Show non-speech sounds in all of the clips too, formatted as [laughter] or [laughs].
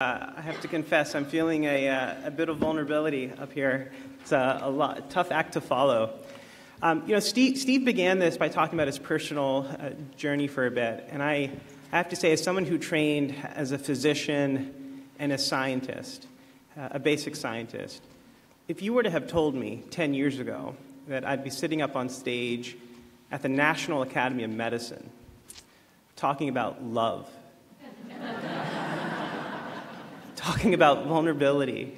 Uh, I have to confess, I'm feeling a, uh, a bit of vulnerability up here. It's a, a lot, tough act to follow. Um, you know, Steve, Steve, began this by talking about his personal uh, journey for a bit, and I, I, have to say, as someone who trained as a physician and a scientist, uh, a basic scientist, if you were to have told me 10 years ago that I'd be sitting up on stage at the National Academy of Medicine talking about love talking about vulnerability.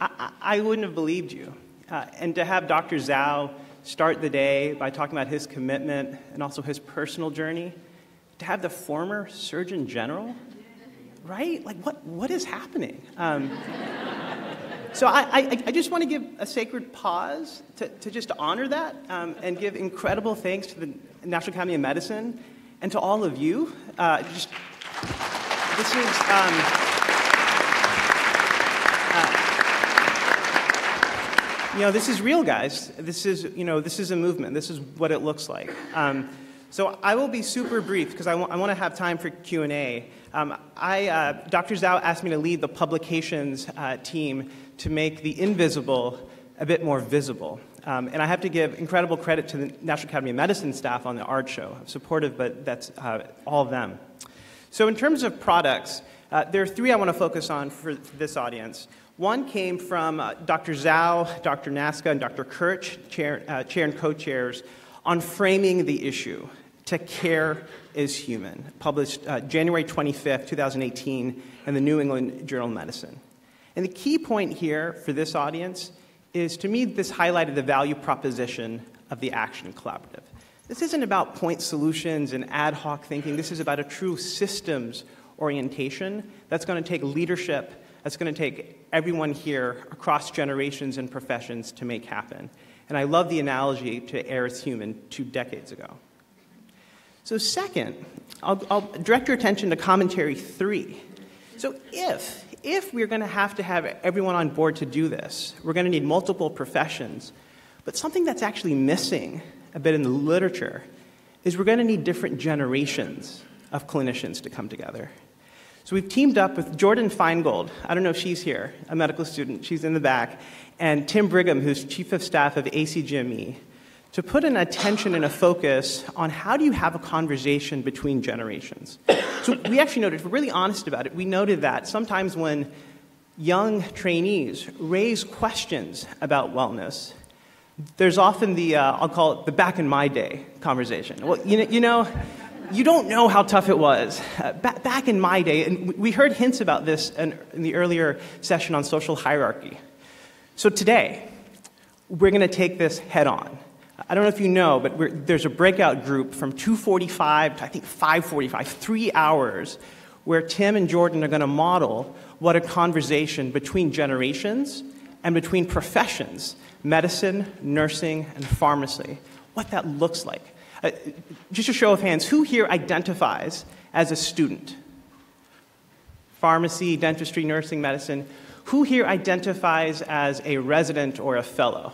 I, I wouldn't have believed you. Uh, and to have Dr. Dzau start the day by talking about his commitment and also his personal journey, to have the former Surgeon General, right? Like, what, what is happening? Um, so I, I, I, just want to give a sacred pause to, to just honor that um, and give incredible thanks to the National Academy of Medicine and to all of you. Uh, just, this is. Um, you know, this is real, guys. This is, you know, this is a movement. This is what it looks like. Um, so I will be super brief because I want to have time for Q&A. Um, I, uh, Dr. Dzau asked me to lead the publications uh, team to make the invisible a bit more visible. Um, and I have to give incredible credit to the National Academy of Medicine staff on the art show. I'm supportive, but that's uh, all of them. So in terms of products, uh, there are three I want to focus on for this audience. One came from uh, Dr. Dzau, Dr. Nasca, and Dr. Kirch, chair, uh, chair and co chairs, on framing the issue to care is human, published uh, January 25th, 2018, in the New England Journal of Medicine. And the key point here for this audience is to me, this highlighted the value proposition of the Action Collaborative. This isn't about point solutions and ad hoc thinking. This is about a true systems orientation that's going to take leadership that's going to take everyone here across generations and professions to make happen. And I love the analogy to Err is Human two decades ago. So, second, I'll, I'll direct your attention to commentary three. So, if if we're going to have to have everyone on board to do this, we're going to need multiple professions. But something that's actually missing a bit in the literature is we're going to need different generations of clinicians to come together. So we've teamed up with Jordyn Feingold. I don't know if she's here, a medical student. She's in the back. And Tim Brigham, who's chief of staff of ACGME, to put an attention and a focus on how do you have a conversation between generations. So we actually noted, if we're really honest about it, we noted that sometimes when young trainees raise questions about wellness, there's often the, uh, I'll call it the back in my day conversation. Well, you know, you know you don't know how tough it was. Uh, back, back in my day, and we heard hints about this in, in the earlier session on social hierarchy. So today, we're going to take this head on. I don't know if you know, but there's a breakout group from 2:45 to I think 5:45, three hours, where Tim and Jordyn are going to model what a conversation between generations and between professions, medicine, nursing, and pharmacy, what that looks like. Uh, just a show of hands, who here identifies as a student? Pharmacy, dentistry, nursing, medicine. Who here identifies as a resident or a fellow?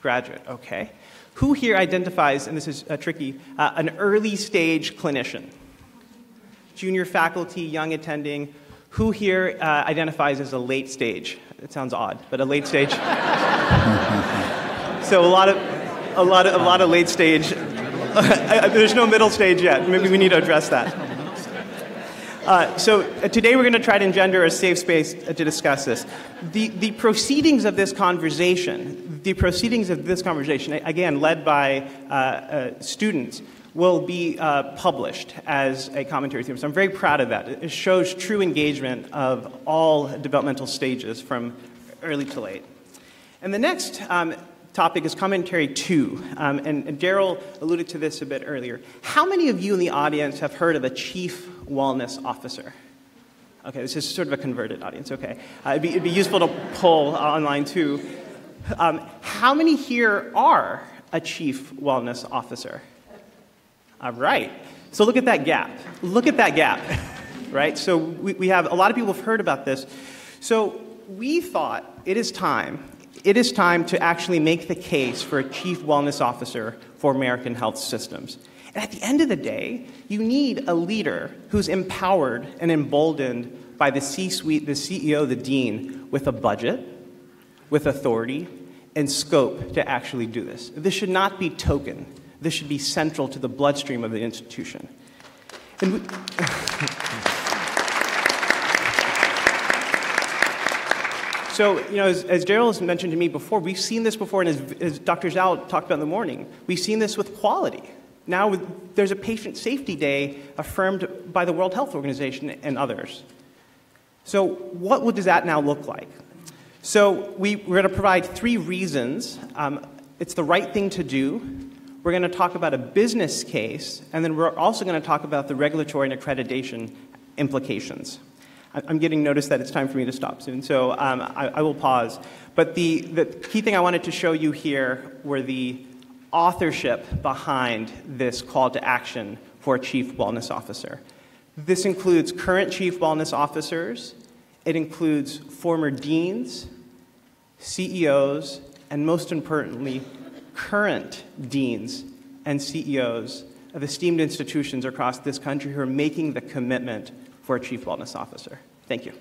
Graduate, okay. Who here identifies, and this is uh, tricky, uh, an early stage clinician? Junior faculty, young attending. Who here uh, identifies as a late stage? It sounds odd, but a late stage. [laughs] so a lot of a lot of, a lot of late stage. [laughs] There's no middle stage yet. Maybe we need to address that. Uh, so uh, today we're going to try to engender a safe space uh, to discuss this. The, the proceedings of this conversation, the proceedings of this conversation, again led by uh, uh students, will be uh, published as a commentary. So I'm very proud of that. It shows true engagement of all developmental stages from early to late. And the next um, topic is commentary two. Um, and, and Darrell alluded to this a bit earlier. How many of you in the audience have heard of a chief wellness officer? Okay, this is sort of a converted audience. Okay. Uh, it'd, be, it'd, be, useful to poll online too. Um, how many here are a chief wellness officer? All right. So look at that gap. Look at that gap, [laughs] right? So we, we have a lot of people have heard about this. So we thought it is time it is time to actually make the case for a chief wellness officer for American health systems. And at the end of the day, you need a leader who's empowered and emboldened by the C suite, the CEO, the dean, with a budget, with authority, and scope to actually do this. This should not be token. This should be central to the bloodstream of the institution. [laughs] And we, So, you know, as, as Darrell has mentioned to me before, we've seen this before, and as, as Dr. Dzau talked about in the morning, we've seen this with quality. Now, with, there's a patient safety day affirmed by the World Health Organization and others. So, what does that now look like? So, we, we're going to provide three reasons. Um, it's the right thing to do. We're going to talk about a business case, and then we're also going to talk about the regulatory and accreditation implications. I'm getting notice that it's time for me to stop soon, so um, I, I, will pause. But the, the key thing I wanted to show you here were the authorship behind this call to action for a chief wellness officer. This includes current chief wellness officers, it includes former deans, CEOs, and most importantly, current deans and CEOs of esteemed institutions across this country who are making the commitment for a Chief Wellness Officer. Thank you.